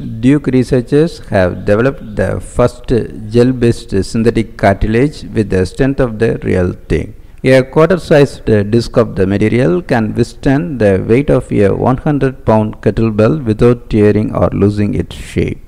Duke researchers have developed the first gel-based synthetic cartilage with the strength of the real thing. A quarter-sized disc of the material can withstand the weight of a 100-pound kettlebell without tearing or losing its shape.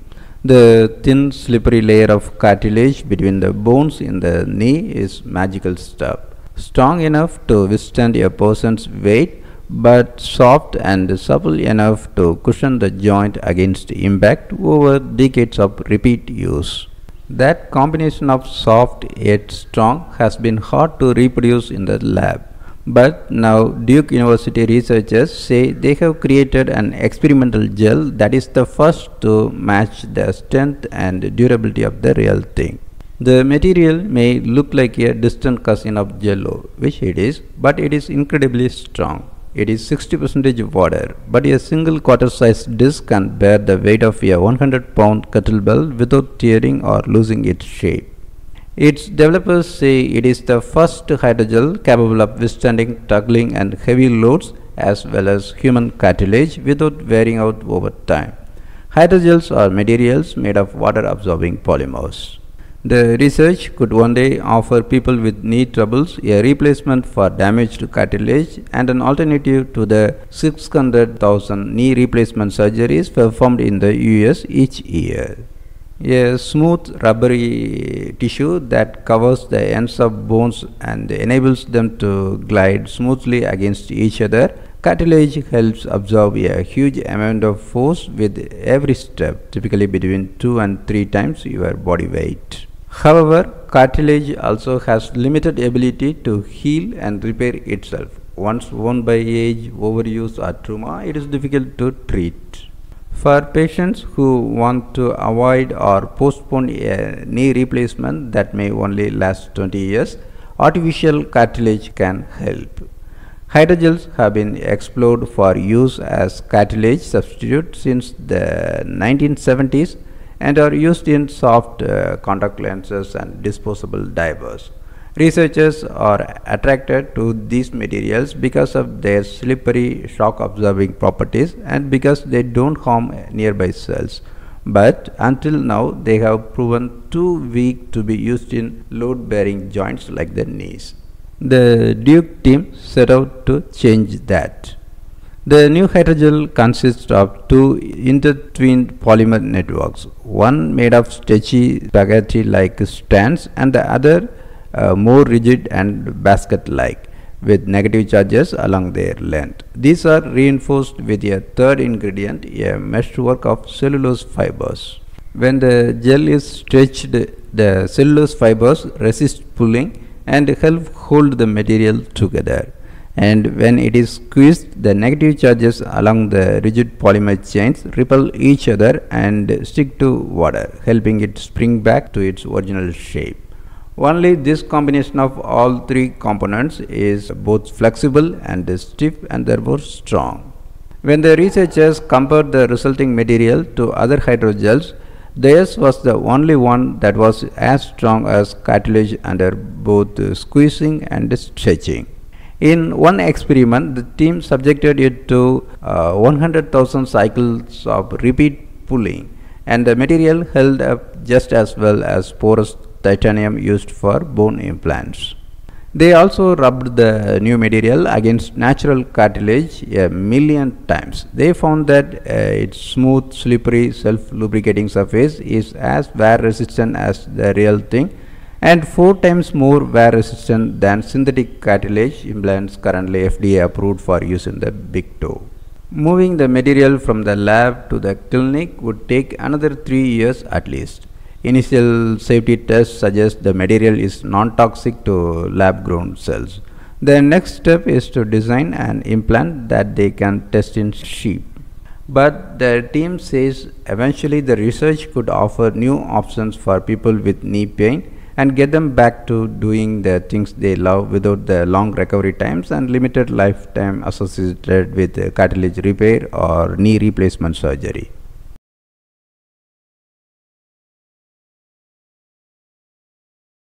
The thin slippery layer of cartilage between the bones in the knee is magical stuff. Strong enough to withstand a person's weight but soft and supple enough to cushion the joint against impact over decades of repeat use. That combination of soft yet strong has been hard to reproduce in the lab. But now Duke University researchers say they have created an experimental gel that is the first to match the strength and durability of the real thing. The material may look like a distant cousin of jello, which it is, but it is incredibly strong. It is 60% water, but a single quarter-sized disc can bear the weight of a 100-pound kettlebell without tearing or losing its shape. Its developers say it is the first hydrogel capable of withstanding tugging and heavy loads as well as human cartilage without wearing out over time. Hydrogels are materials made of water absorbing polymers. The research could one day offer people with knee troubles a replacement for damaged cartilage and an alternative to the 600,000 knee replacement surgeries performed in the US each year a smooth rubbery tissue that covers the ends of bones and enables them to glide smoothly against each other. Cartilage helps absorb a huge amount of force with every step, typically between 2 and 3 times your body weight. However, cartilage also has limited ability to heal and repair itself. Once worn by age, overuse or trauma, it is difficult to treat. For patients who want to avoid or postpone a knee replacement that may only last 20 years, artificial cartilage can help. Hydrogels have been explored for use as cartilage substitute since the 1970s and are used in soft uh, contact lenses and disposable diapers. Researchers are attracted to these materials because of their slippery shock absorbing properties and because they don't harm nearby cells. But until now they have proven too weak to be used in load bearing joints like the knees. The Duke team set out to change that. The new hydrogel consists of two intertwined polymer networks, one made of stretchy spaghetti like strands and the other uh, more rigid and basket-like with negative charges along their length. These are reinforced with a third ingredient, a meshwork of cellulose fibers. When the gel is stretched, the cellulose fibers resist pulling and help hold the material together. And when it is squeezed, the negative charges along the rigid polymer chains repel each other and stick to water, helping it spring back to its original shape. Only this combination of all three components is both flexible and stiff and therefore strong. When the researchers compared the resulting material to other hydrogels, theirs was the only one that was as strong as cartilage under both squeezing and stretching. In one experiment, the team subjected it to uh, 100,000 cycles of repeat pulling and the material held up just as well as porous titanium used for bone implants. They also rubbed the new material against natural cartilage a million times. They found that uh, its smooth, slippery, self-lubricating surface is as wear resistant as the real thing and four times more wear resistant than synthetic cartilage implants currently FDA approved for use in the big toe. Moving the material from the lab to the clinic would take another three years at least. Initial safety tests suggest the material is non-toxic to lab-grown cells. The next step is to design an implant that they can test in sheep. But the team says eventually the research could offer new options for people with knee pain and get them back to doing the things they love without the long recovery times and limited lifetime associated with cartilage repair or knee replacement surgery.